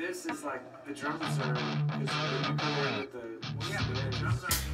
this is like the drums are because with the Well, yeah, the drums are.